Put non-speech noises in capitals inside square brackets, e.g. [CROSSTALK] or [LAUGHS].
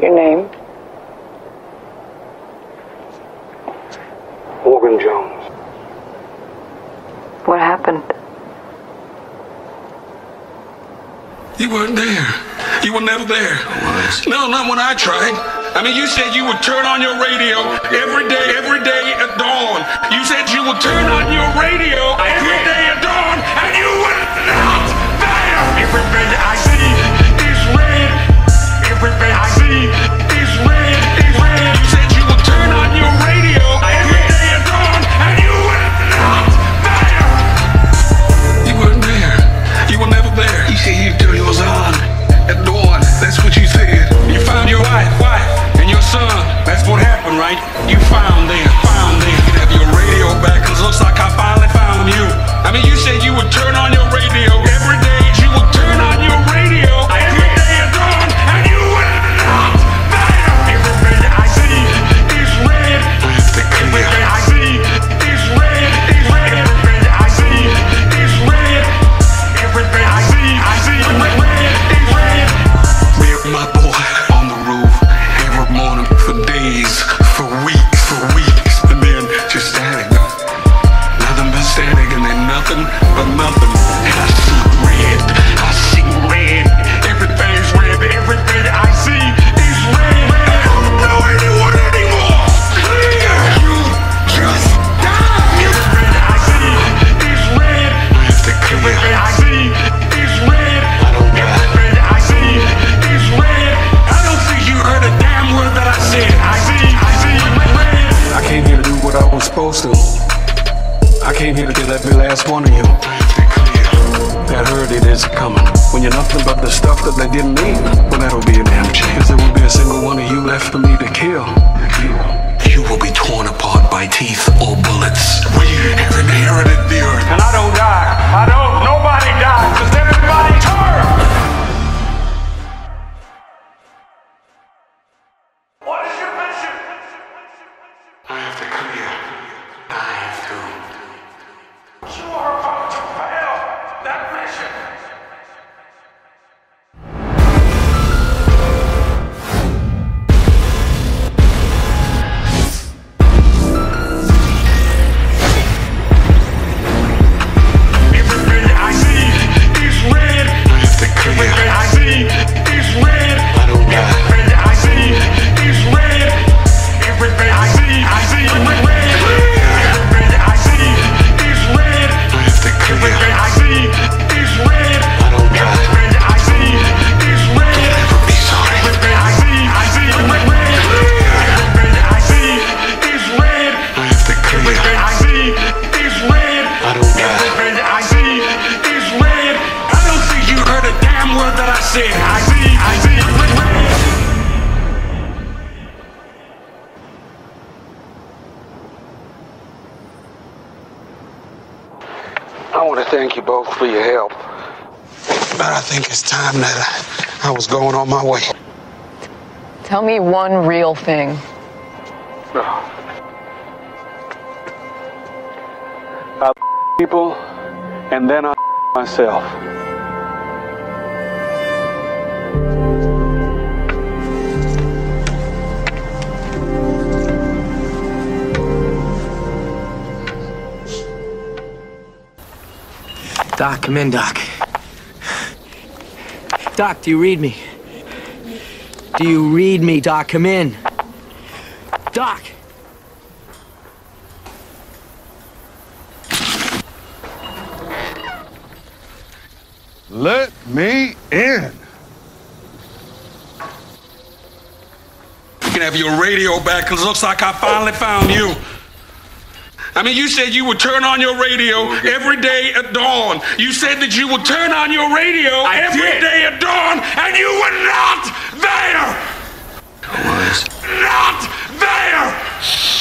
Your name? Morgan Jones. What happened? You weren't there. You were never there. was. No, not when I tried. I mean, you said you would turn on your radio every day, every day at dawn. You said you would turn on your radio every day my boy on the roof every morning for days, for weeks, for weeks, and then just static. Nothing but static, and then nothing but nothing. Came here to kill every last one of you. That hurt it is coming. When you're nothing but the stuff that they didn't need, well, that'll be an damn. Cause there won't be a single one of you left for me to kill. You will be torn apart by teeth or bullets. We have inherited the earth. And I don't die. I don't. Nobody dies. Cause everybody turned. Word I see, I see. I want to thank you both for your help. But I think it's time that I, I was going on my way. Tell me one real thing. No. I [LAUGHS] people, and then I [LAUGHS] myself. Doc, come in, Doc. Doc, do you read me? Do you read me, Doc? Come in. Doc! Let me in. You can have your radio back because it looks like I finally found you. I mean, you said you would turn on your radio every day at dawn. You said that you would turn on your radio I every did. day at dawn, and you were not there. I was. Not there.